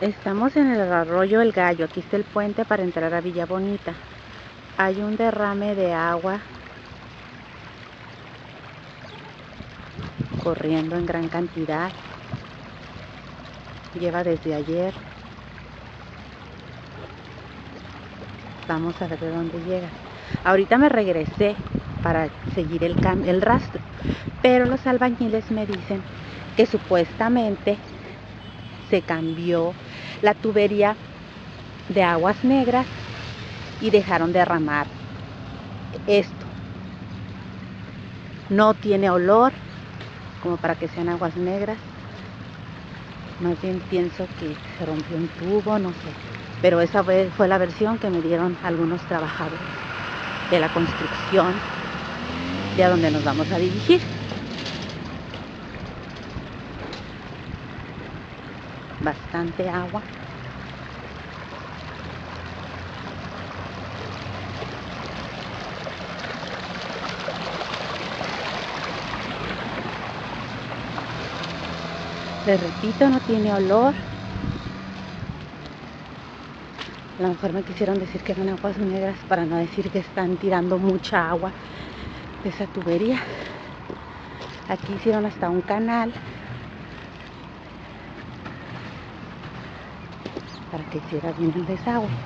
Estamos en el arroyo El Gallo, aquí está el puente para entrar a Villa Bonita. Hay un derrame de agua corriendo en gran cantidad. Lleva desde ayer. Vamos a ver de dónde llega. Ahorita me regresé para seguir el, el rastro, pero los albañiles me dicen que supuestamente se cambió la tubería de aguas negras y dejaron derramar esto. No tiene olor como para que sean aguas negras. Más bien pienso que se rompió un tubo, no sé. Pero esa fue, fue la versión que me dieron algunos trabajadores de la construcción de a donde nos vamos a dirigir. Bastante agua. Les repito, no tiene olor. A lo mejor me quisieron decir que eran aguas negras para no decir que están tirando mucha agua de esa tubería. Aquí hicieron hasta un canal para que hiciera bien el desagüe.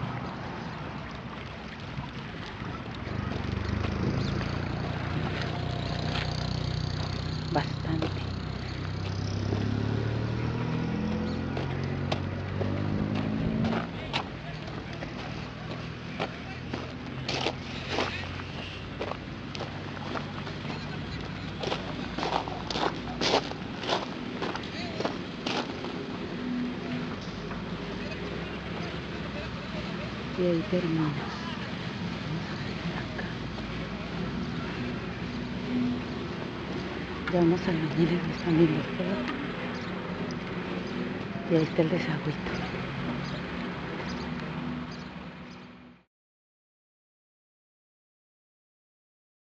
Bastante. Y ahí termina. Vamos a vamos a viendo todo. Y ahí está el desagüito.